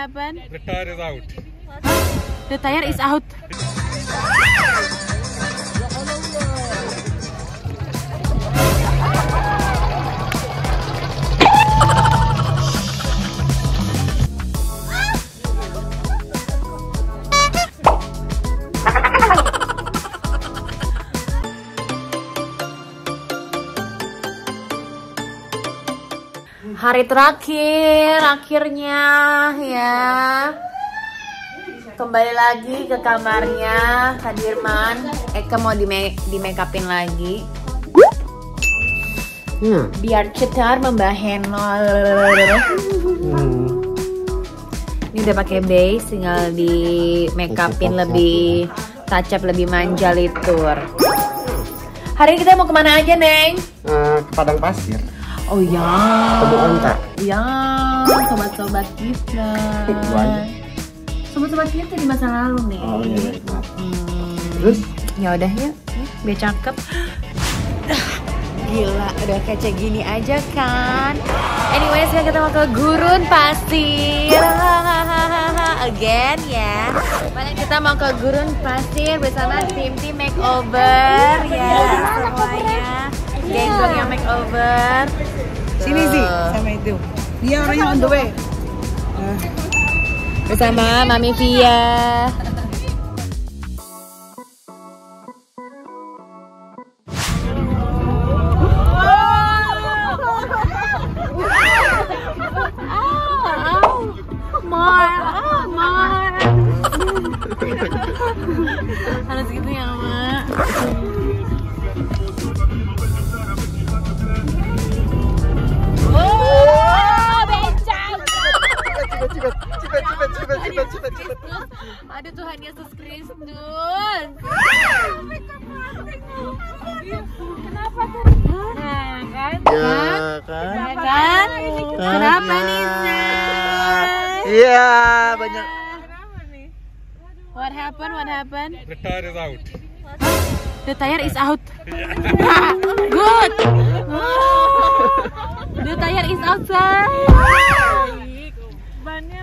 happened? The tire is out. The tire is out. Hari terakhir, akhirnya ya. Kembali lagi ke kamarnya Kak Dirman. Eka mau di, di make upin lagi. Hmm. Biar cetar membahen. Ini udah pakai base, tinggal di make upin lebih touch up lebih manjalitur. Hari ini kita mau ke mana aja, Neng? Eh, ke padang pasir. Oh ya. Ketemu onta. Ya, sobat-sobat kita. Sobat-sobat kita di masa lalu nih. Oh iya. Hmm. Terus? Ya udah ya, ya, biar cakep. Gila, udah kece gini aja kan. Anyway, sekarang kita mau ke gurun pasir. Again ya. Mana kita mau ke gurun pasir bersama tim tim makeover ya semuanya. Geng yang makeover. Sini sih sama itu. Dia orangnya on the way. bersama Mami Via. Yesus Kristus. Kenapa tuh? Nah, kan? Ya kan? Ya kan? Kenapa nih, Iya, banyak. What happened? What happened? The tire is out. The tire is out. Good. The tire is outside. Bannya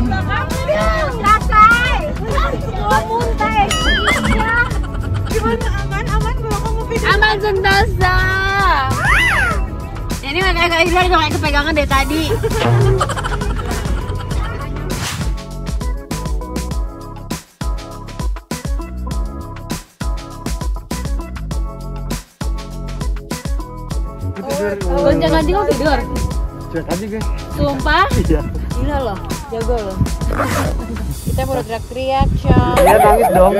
Gimana aman aman kalau kamu video? Aman sentosa. Ini kayak kepegangan dari tadi. Tidur. Gonjang ganjing mau tidur. Cuek aja guys. Sumpah. Iya. Gila loh, jago loh. Kita mau Cong. Dia nangis dong.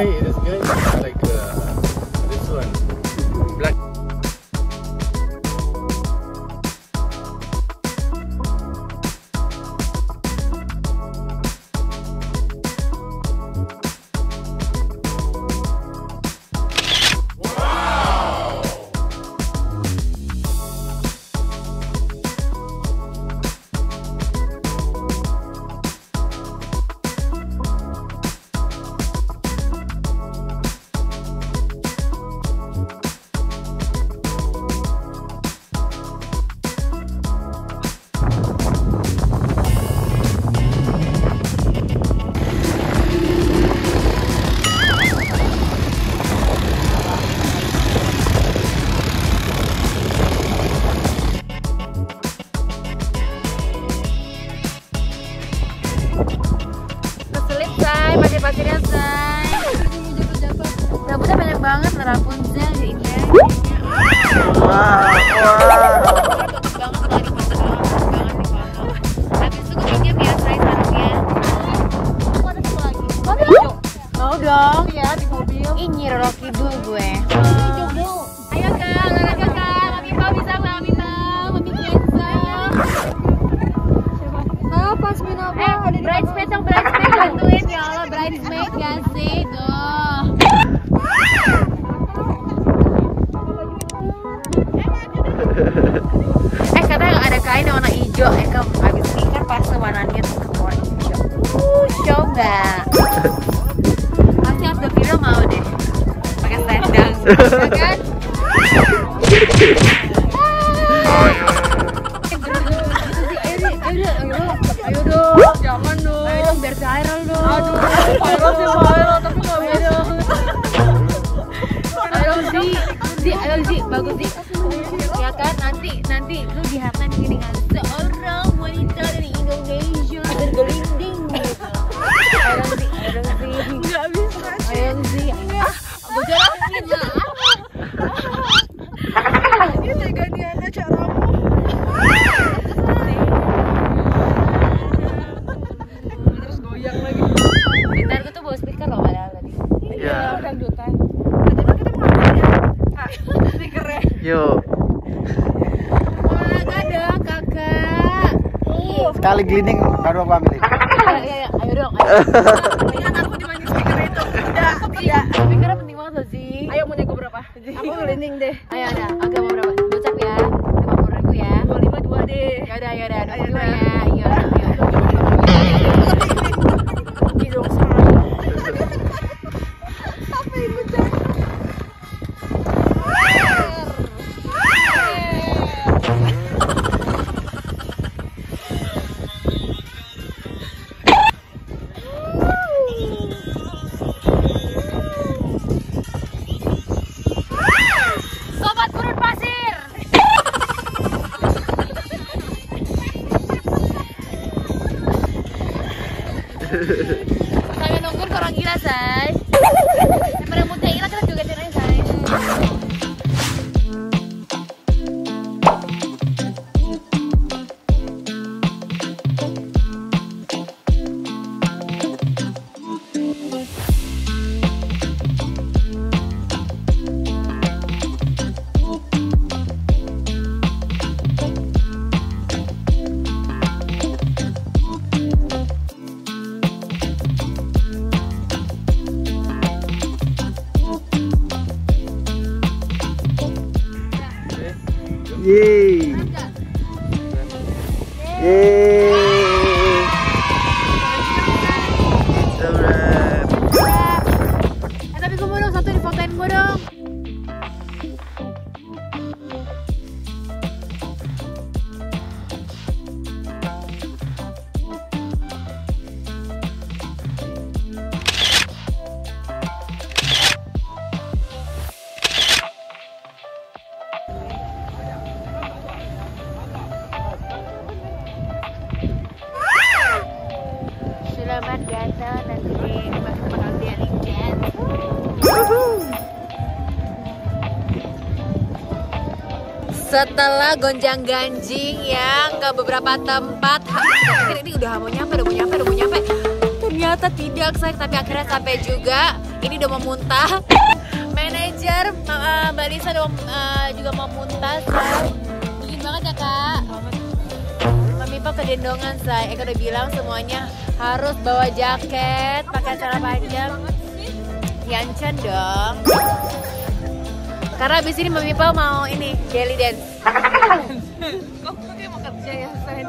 Ayo dong, jangan dong. Ayo dong, biar viral dong. Aduh, viral sih viral, tapi nggak bisa. Ayo Zi, Zi, ayo Zi, bagus Zi. Ya kan, nanti nanti lu di headline gini kan. Seorang wanita dari Indonesia Yuk. Wah, dong kakak. Ih, Sekali gliding baru aku ambil ini. ya, ya, ya, ayo dong. Ayo. Ingat aku di mana stiker itu. Udah, udah. Speakernya penting banget loh sih. Ayo mau nego berapa? Aku gelinding deh. Ayo ada, oke mau berapa? Gocap ya, puluh ribu ya. 25 dua deh. Ya udah, ya udah, Ayo, dua dah. ya. Iya, Setelah gonjang ganjing yang ke beberapa tempat, saya pikir ini udah mau nyampe, udah mau nyampe, udah mau nyampe. Ternyata tidak, saya tapi akhirnya sampai juga. Ini udah mau muntah. Manajer uh, Mbak Lisa udah, uh, juga mau muntah, say. Dingin banget ya kak. Mami Pak kedendongan saya. Eka udah bilang semuanya harus bawa jaket, pakai celana panjang. Yancen dong. Karena abis ini Mami Pau mau ini jelly dance. Kok kayak mau kerja ya, saya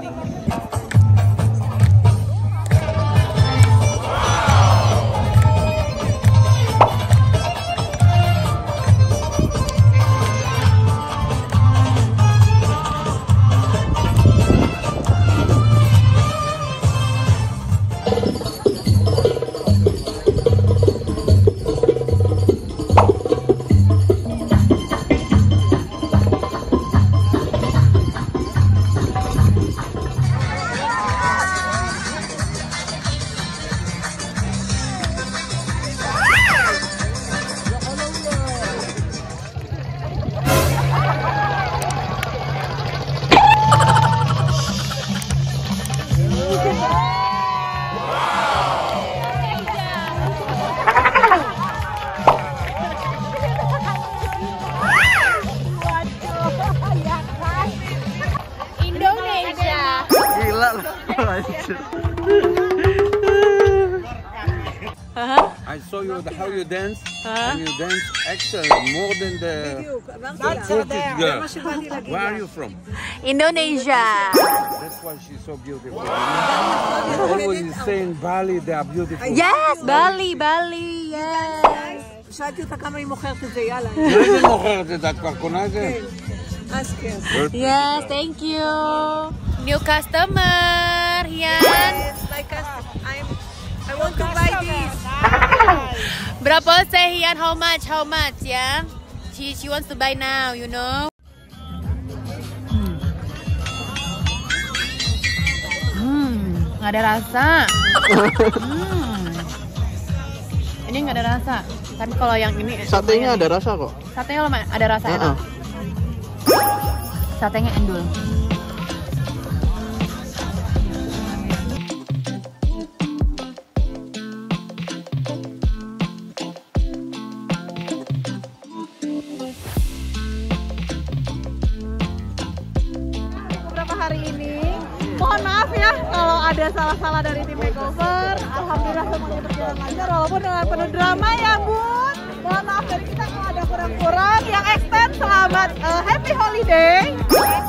Uh-huh. I saw you how you dance, uh -huh. and you dance excellent, more than the Turkish girl. Where are you from? Indonesia. That's why she's so beautiful. Wow. Always saying Bali, they are beautiful. Yes, Bali, Bali, yes. שאלתי אותה כמה היא מוכרת את זה, Yes, thank you. New customer. Hian. It's like us. I'm, I want to buy this. Berapa say Hian? How much? How much? Ya. She she wants to buy now, you know. Hmm, nggak ada rasa. Hmm. Ini nggak ada rasa. Tapi kalau yang ini Satenya ada rasa kok. Satenya lumayan ada rasa enak. Heeh. Satenya endul. Hari ini. Mohon maaf ya kalau ada salah-salah dari tim makeover. Alhamdulillah semuanya berjalan lancar walaupun dengan penuh drama ya bun. Mohon maaf dari kita kalau ada kurang-kurang. Yang extend selamat eh, happy holiday.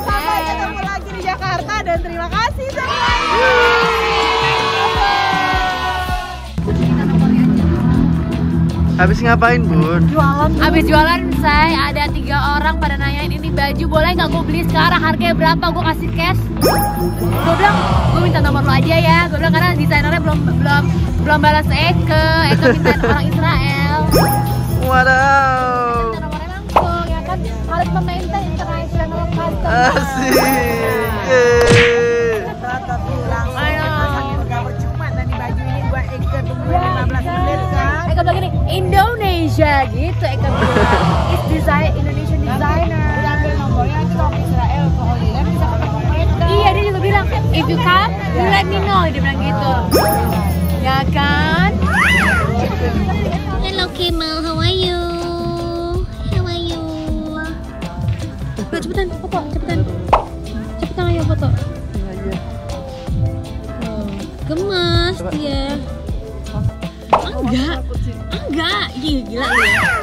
Sampai ketemu lagi di Jakarta dan terima kasih semuanya. Habis ngapain, Bun? Abis jualan saya ada tiga orang pada nanyain ini baju boleh nggak gue beli sekarang? Harganya berapa? Gue kasih cash. Gue bilang gue minta nomor lo aja ya. Gue bilang karena desainernya belum belum belum balas Eke Eke minta orang Israel. Minta nomornya langsung ya kan? Harus memaintain international customer Asik. Yeay. Indonesia gitu Eka bilang it's design Indonesian designer Israel. Iya dia juga bilang if you come you let me know dia bilang gitu lại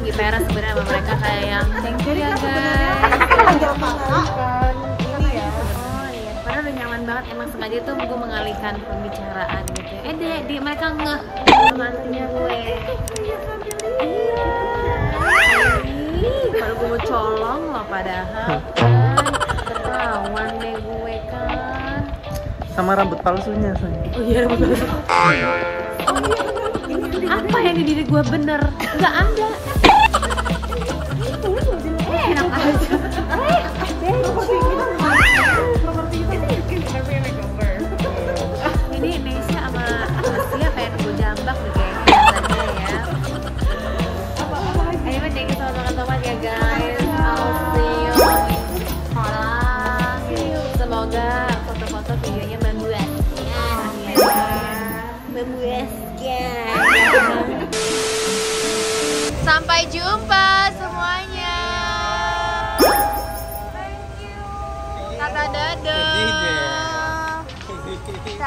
Lagi peres sebenarnya sama mereka kayak yang thank you ya guys. Oh iya, padahal udah nyaman banget. Emang sengaja tuh gue mengalihkan pembicaraan gitu. Eh deh, di mereka ngeh mantunya gue. Ih, Kalau gue mau colong loh padahal kan ketahuan deh gue kan. Sama rambut palsunya, say. Oh iya bener. Apa yang di diri gue bener? Gak ada.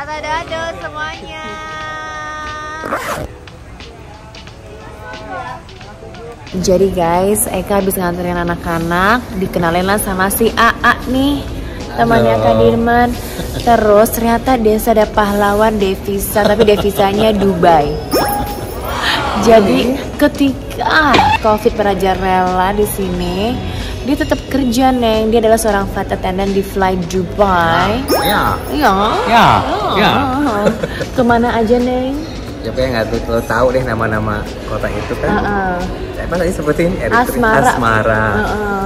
Tata dado semuanya. Jadi guys, Eka habis nganterin anak-anak, dikenalin lah sama si AA nih, temannya Kak Dirman. Terus ternyata dia ada pahlawan devisa, tapi devisanya Dubai. Jadi ketika COVID merajalela di sini, dia tetap kerja neng. Dia adalah seorang flight attendant di flight Dubai. Ya. Iya. Ya. Ya. Ke mana aja neng? Siapa yang nggak tuh lo tahu deh nama-nama kota itu kan? Heeh. Apa tadi sebutin? Eritrea, Asmara. Asmara, Heeh.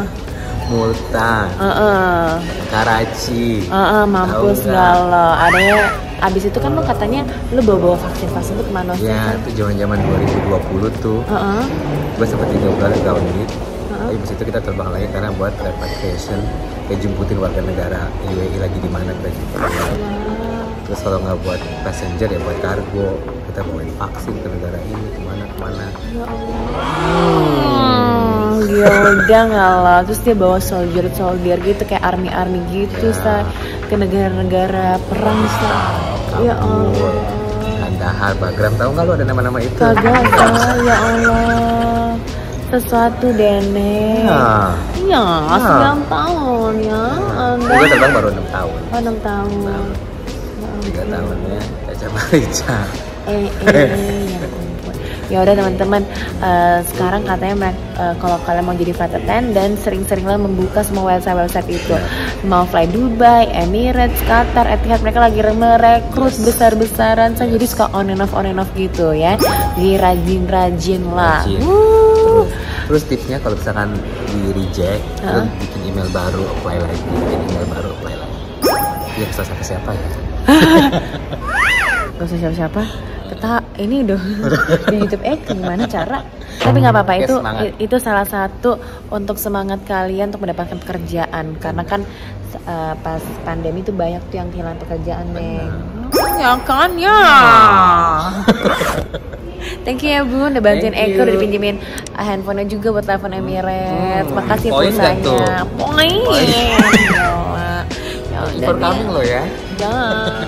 Multan, Heeh. Karachi. Heeh, mampus Tahu nggak? galau. Adanya abis itu kan lo katanya lo bawa bawa vaksin vaksin itu ke mana sih? Ya, itu zaman-zaman 2020 tuh. Heeh. Gue sempet tiga bulan tahun ini. Tapi abis itu kita terbang lagi karena buat repatriation. Kayak jemputin warga negara UAE lagi di mana kita jemput. Terus kalau nggak buat passenger ya buat kargo. Kita bawain vaksin ke negara ini ke mana ke mana. Hmm, dia udah ngalah. Terus dia bawa soldier soldier gitu kayak army army gitu Ya. sa ke negara-negara perang sa. Ya Allah. Kandahar, Bagram, tahu nggak lu ada nama-nama itu? Kagak ya Allah. Sesuatu deh Neng. Ya. Iya, sembilan tahun ya. Anda. Gue terbang baru 6 tahun. Oh, enam tahun. Tiga tahun ya, Caca Marica. eh eh ya udah teman-teman eh, sekarang katanya mereka eh, kalau kalian mau jadi flight attendant sering-seringlah membuka semua website website itu mau fly Dubai, Emirates, Qatar, Etihad mereka lagi merekrut besar-besaran saya jadi suka on and off on and off gitu ya jadi rajin-rajin lah Rajin. Terus, terus tipsnya kalau misalkan di reject, Hah? terus bikin email baru, apply lagi, bikin email baru, apply lagi. Ya kesel sama siapa ya? Gak usah siapa-siapa Kita ini udah di YouTube eh gimana cara tapi nggak apa-apa itu semangat. i- itu salah satu untuk semangat kalian untuk mendapatkan pekerjaan karena kan eh, pas pandemi itu banyak tuh yang kehilangan pekerjaan neng ya kan ya Thank you ya bun, udah bantuin Eko, udah dipinjemin uh, handphonenya juga buat telepon Emirates. Hmm, Makasih pulsanya. Poin. Poin. Ya, ya udah for deh. coming lo ya. Jangan.